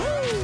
Woo!